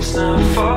It's not far.